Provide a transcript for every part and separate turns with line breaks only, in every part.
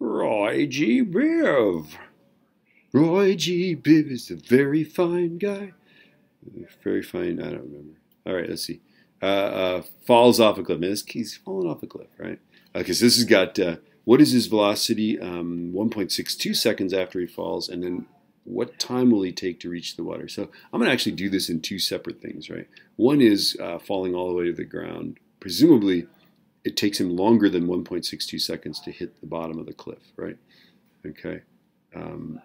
Roy G. Biv. Roy G. Biv is a very fine guy. Very fine, I don't remember. All right, let's see. Uh, uh, falls off a cliff. He's falling off a cliff, right? Okay, so this has got uh, what is his velocity? Um, 1.62 seconds after he falls, and then what time will he take to reach the water? So I'm going to actually do this in two separate things, right? One is uh, falling all the way to the ground. Presumably, it takes him longer than 1.62 seconds to hit the bottom of the cliff, right? Okay. Um,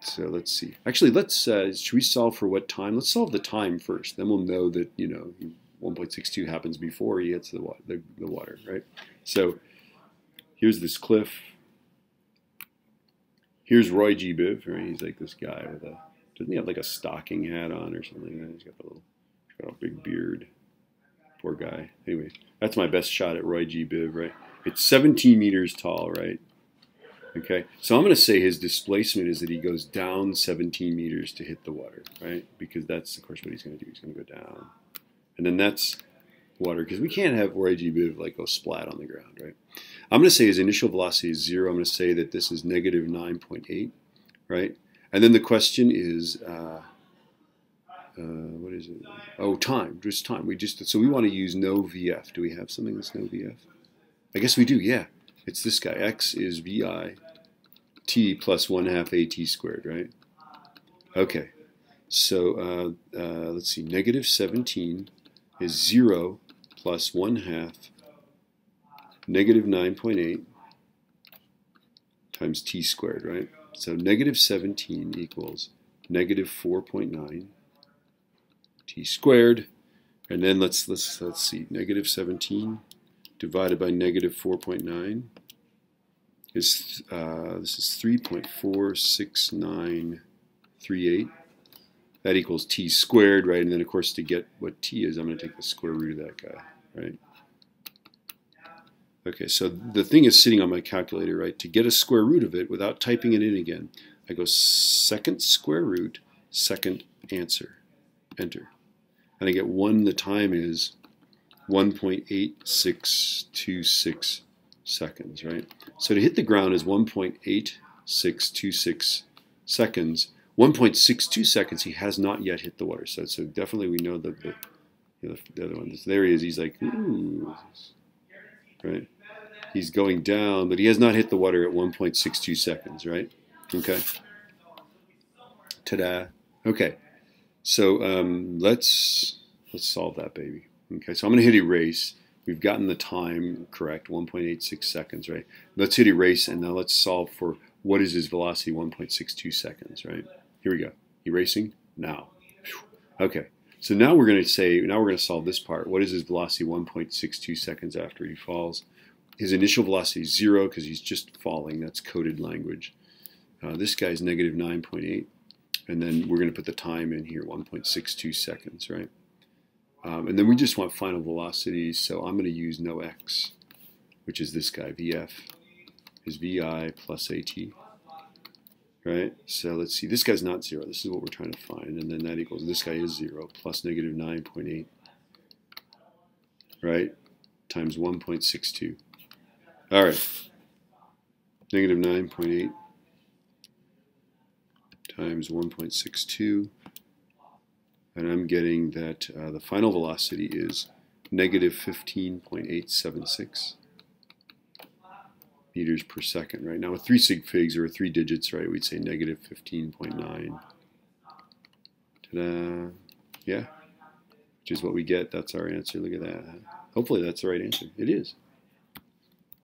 so let's see. Actually, let's uh, should we solve for what time? Let's solve the time first. Then we'll know that you know 1.62 happens before he hits the, the, the water, right? So here's this cliff. Here's Roy G. Biv, right? He's like this guy with a doesn't he have like a stocking hat on or something? He's got a little, he's got a big beard. Poor guy. Anyway, that's my best shot at Roy G. Biv, right? It's 17 meters tall, right? Okay, so I'm going to say his displacement is that he goes down 17 meters to hit the water, right? Because that's, of course, what he's going to do. He's going to go down. And then that's water, because we can't have Roy G. Biv like go splat on the ground, right? I'm going to say his initial velocity is zero. I'm going to say that this is negative 9.8, right? And then the question is, uh, uh, it? Oh, time, just time. We just so we want to use no VF. Do we have something that's no VF? I guess we do. Yeah, it's this guy. X is VI t plus 1 half at squared, right? Okay, so uh, uh, let's see, negative 17 is 0 plus 1 half negative 9.8 times t squared, right? So negative 17 equals negative 4.9 squared. And then let's, let's, let's see, negative 17 divided by negative 4.9 is, uh, this is 3.46938. That equals t squared, right? And then, of course, to get what t is, I'm going to take the square root of that guy, right? Okay, so the thing is sitting on my calculator, right? To get a square root of it without typing it in again, I go second square root, second answer, enter. And I get 1, the time is 1.8626 seconds, right? So to hit the ground is 1.8626 seconds. 1.62 seconds, he has not yet hit the water. So, so definitely we know that the, you know, the other one. There he is. He's like, ooh, right? He's going down, but he has not hit the water at 1.62 seconds, right? Okay. Ta-da. Okay. So um, let's let's solve that baby. Okay. So I'm going to hit erase. We've gotten the time correct, 1.86 seconds, right? Let's hit erase, and now let's solve for what is his velocity, 1.62 seconds, right? Here we go. Erasing now. Okay. So now we're going to say, now we're going to solve this part. What is his velocity 1.62 seconds after he falls? His initial velocity is zero because he's just falling. That's coded language. Uh, this guy's negative 9.8. And then we're going to put the time in here, 1.62 seconds, right? Um, and then we just want final velocity, so I'm going to use no x, which is this guy, VF, is VI plus AT right? So let's see, this guy's not zero. This is what we're trying to find. And then that equals, this guy is zero, plus negative 9.8, right? Times 1.62. All right, negative 9.8 times 1.62. And I'm getting that uh, the final velocity is negative 15.876 meters per second, right? Now with three sig figs or three digits, right, we'd say negative 15.9. Ta-da. Yeah, which is what we get. That's our answer. Look at that. Hopefully that's the right answer. It is.